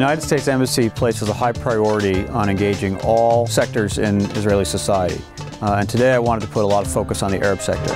United States Embassy places a high priority on engaging all sectors in Israeli society. Uh, and today I wanted to put a lot of focus on the Arab sector.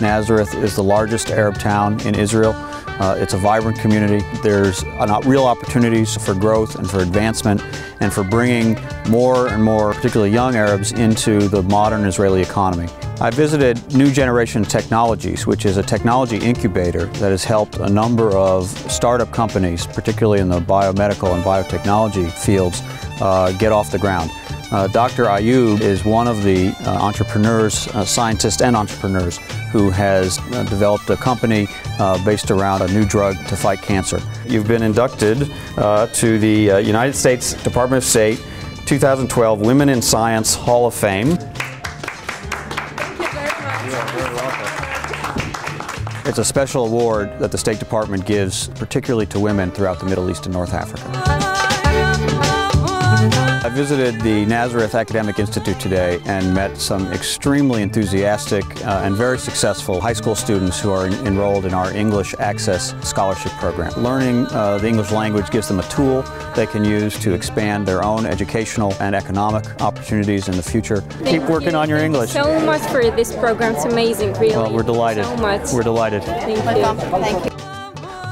Nazareth is the largest Arab town in Israel. Uh, it's a vibrant community. There's real opportunities for growth and for advancement and for bringing more and more, particularly young Arabs, into the modern Israeli economy. I visited New Generation Technologies, which is a technology incubator that has helped a number of startup companies, particularly in the biomedical and biotechnology fields, uh, get off the ground. Uh, Dr. Ayoub is one of the uh, entrepreneurs, uh, scientists and entrepreneurs who has uh, developed a company uh, based around a new drug to fight cancer. You've been inducted uh, to the United States Department of State 2012 Women in Science Hall of Fame. It's a special award that the State Department gives particularly to women throughout the Middle East and North Africa. I visited the Nazareth Academic Institute today and met some extremely enthusiastic uh, and very successful high school students who are en enrolled in our English Access Scholarship Program. Learning uh, the English language gives them a tool they can use to expand their own educational and economic opportunities in the future. Thank Keep working you. on your English. You so much for this program. It's amazing, really. Well, we're delighted. So much. We're delighted. Thank you. Thank you.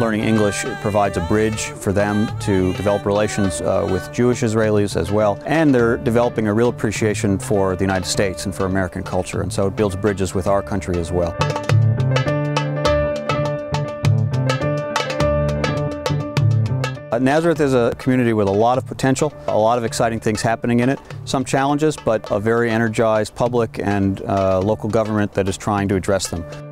Learning English provides a bridge for them to develop relations uh, with Jewish Israelis as well. And they're developing a real appreciation for the United States and for American culture. And so it builds bridges with our country as well. Uh, Nazareth is a community with a lot of potential, a lot of exciting things happening in it, some challenges, but a very energized public and uh, local government that is trying to address them.